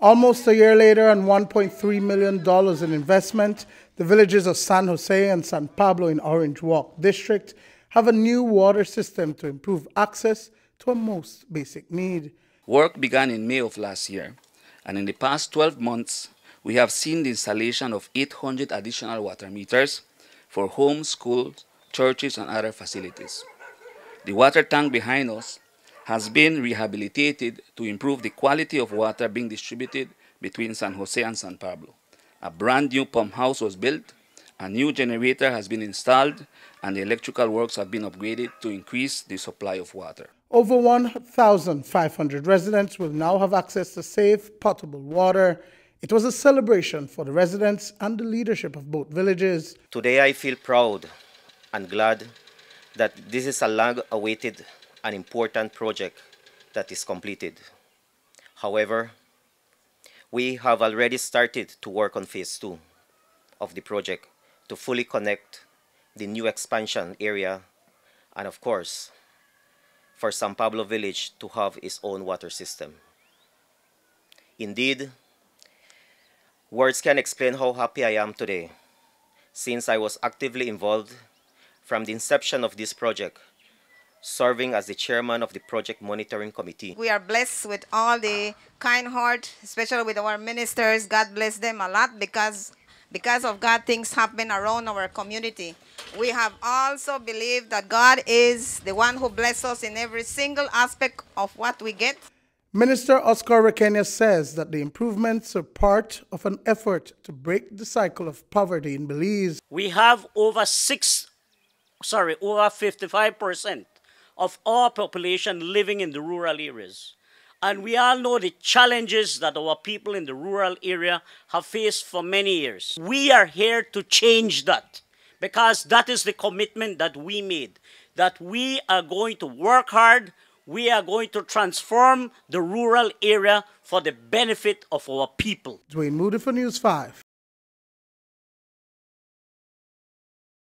Almost a year later and $1.3 million in investment, the villages of San Jose and San Pablo in Orange Walk District have a new water system to improve access to a most basic need. Work began in May of last year, and in the past 12 months, we have seen the installation of 800 additional water meters for homes, schools, churches, and other facilities. The water tank behind us has been rehabilitated to improve the quality of water being distributed between San Jose and San Pablo. A brand new pump house was built, a new generator has been installed, and the electrical works have been upgraded to increase the supply of water. Over 1,500 residents will now have access to safe, potable water. It was a celebration for the residents and the leadership of both villages. Today I feel proud and glad that this is a long awaited and important project that is completed. However, we have already started to work on phase two of the project to fully connect the new expansion area and of course for San Pablo village to have its own water system. Indeed, words can explain how happy I am today since I was actively involved from the inception of this project serving as the chairman of the project monitoring committee. We are blessed with all the kind heart, especially with our ministers. God bless them a lot because because of God things happen around our community. We have also believed that God is the one who blesses us in every single aspect of what we get. Minister Oscar Requena says that the improvements are part of an effort to break the cycle of poverty in Belize. We have over six, sorry, over 55% of our population living in the rural areas. And we all know the challenges that our people in the rural area have faced for many years. We are here to change that because that is the commitment that we made that we are going to work hard, we are going to transform the rural area for the benefit of our people. Duane Moody for News 5.